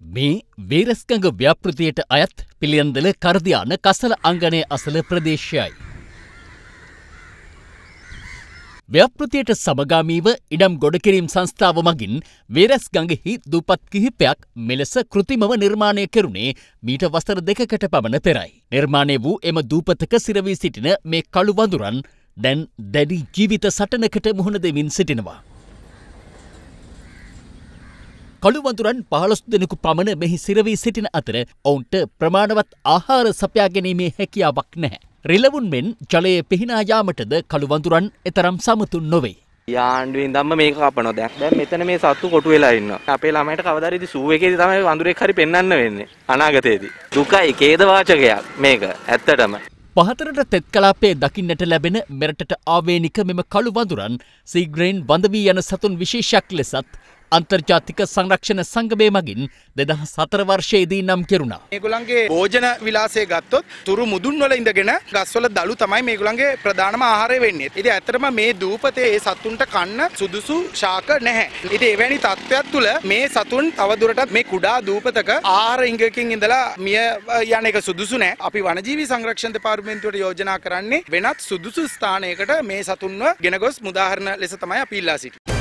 මේ වේරස්කඟ ව්‍යාපෘතියට අයත් පිළියන්දල කරදියාන කසල අංගනය අසල ප්‍රදේශයයි. ව්‍යාපෘතියට සමගාමීව ඉඩම් ගොඩකිරීම් සංස්ථාව මගින් වේරැස් ගඟෙහි දුපත් කිහිපයක් මෙලෙස කෘතිමව නිර්මාණය කෙරුණේ මීට වසර දෙකකට පමණ පෙරයි. නිර්මාණය වූ එම දූපතක සිරවී සිටින මේ කළු වඳුරන් දැන් දැඩි ජීවිත සටනකට මුහුණ දෙමින් සිටිනවා. කළුවඳුරන් පහළොස් දෙනෙකු පමණ මෙහි සිරවී සිටින අතර ඔවුන්ට ප්‍රමාණවත් ආහාර සපයාගැනීමේ හැකියාවක් නැහැ. රිලවුන් මෙන් ජලයේ පිහිනා යාමටද කළුවඳුරන් එතරම් සමතුන් නොවේ. යාන්ඩුවෙන් දම්ම මේක කපනවා දැන් දැන් මෙතන මේ සත්තු කොටු වෙලා ඉන්නවා අපේ ළමයිට කවදාද ඉතින් සූ එකේදී තමයි වඳුරෙක් හරි පෙන්වන්න වෙන්නේ අනාගතයේදී දුකයි ඛේද වාචකයක් මේක ඇත්තටම පහතරට තෙත් කලාපේ දකින්නට ලැබෙන මෙරටට ආවේනික මෙම කළු වඳුරන් සීග්‍රේන් වඳවී යන සතුන් විශේෂයක් ලෙසත් අන්තර්ජාතික සංරක්ෂණ සංගමය මගින් දෙදහ සතර වර්ෂයේදී නම් කෙරුණා. මේගොල්ලන්ගේ භෝජන විලාසය ගත්තොත් තුරු මුදුන් වල ඉඳගෙන ගස්වල දළු තමයි මේගොල්ලන්ගේ ප්‍රධානම ආහාරය වෙන්නේ. ඉතින් ඇත්තටම මේ දූපතේ ඒ සතුන්ට කන්න සුදුසු ශාක නැහැ. ඉතින් එවැනි තත්ත්වයක් තුළ මේ සතුන් තවදුරටත් මේ කුඩා දූපතක ආහාර ඉංගකින් ඉඳලා මිය යන එක සුදුසු නැහැ. අපි වනජීවි සංරක්ෂණ දෙපාර්තමේන්තුවට යෝජනා කරන්නේ වෙනත් සුදුසු ස්ථානයකට මේ සතුන්ව ගෙන ගොස් මුදාහරණ ලෙස තමයි අපි ඉල්ලා සිටින්නේ.